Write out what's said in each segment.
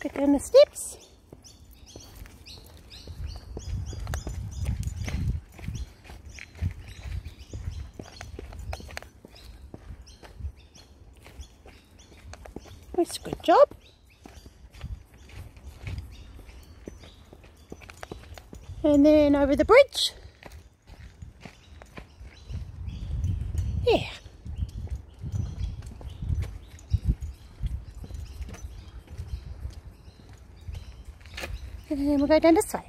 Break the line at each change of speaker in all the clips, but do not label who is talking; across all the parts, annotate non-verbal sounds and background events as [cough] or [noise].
Go down the steps. That's a good job. And then over the bridge. Yeah. And then we'll go down this way.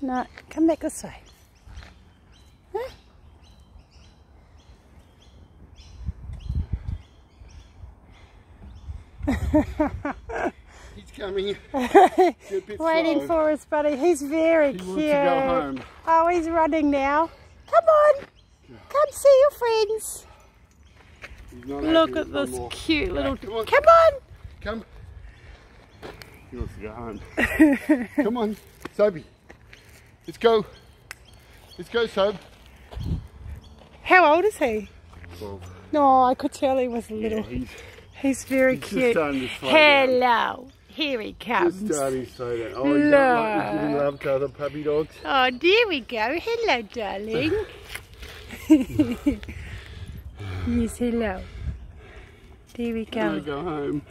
No, come back this way. Huh?
He's coming. [laughs]
Waiting for us, buddy. He's very
he
cute.
wants to go home.
Oh, he's running now. Come on. Come see your friends. Look at this
more.
cute little...
Come on.
Come on.
Come. He wants to go home. Come on, Soapy. Let's go. Let's go, Soap.
How old is he?
Well,
No, I could tell he was little.
yeah, he's
He's very
He's
cute.
slow down.
Hello. Here he comes.
just starting to slow down. Oh, not like he's
Look.
love to other puppy dogs.
Oh, there we go. Hello, darling. [laughs] yes, hello. There we
Can I
go.
go home?